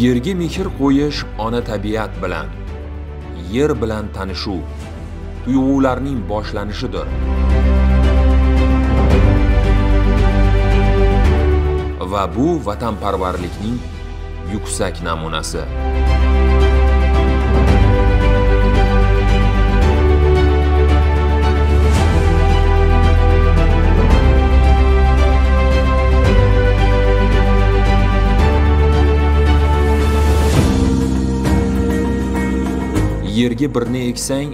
yerga mehr qo'yish ona tabiat bilan yer bilan tanishuv tuyg'ularning boshlanishidir. Va bu vatanparvarlikning yuksak namunasi. Yerga birni eksang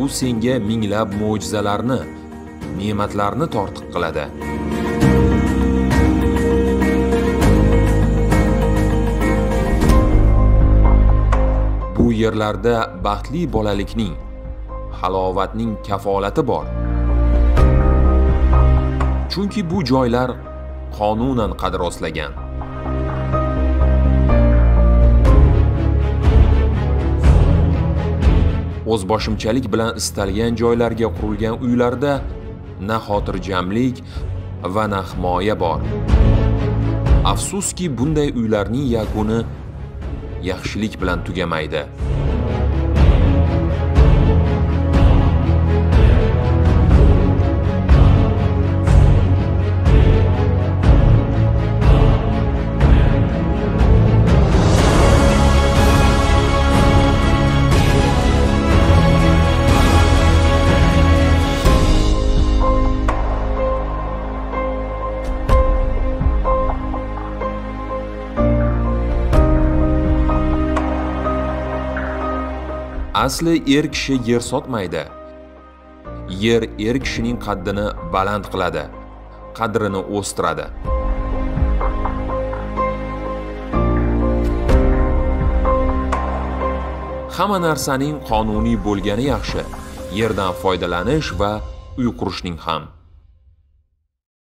u senga minglab mo'jizalarni ne'matlarni tortiq qiladi. Bu yerlarda baxtli bolalikning halovatning kafolati bor. Chunki bu joylar qonunan qad rostlagan. O'zboshimchalik bilan istalgan joylarga qurilgan uylarda na xotirjamlik va na himoya bor. Afsuski bunday uylarning yakuni yaxshilik bilan tugamaydi. Asli er kishi yer sotmaydi. Yer er kishining qaddini baland qiladi qadrini o'stiradi. Hamma narsaning qonuniy bo'lgani yaxshi yerdan foydalanish va uy qurishning ham.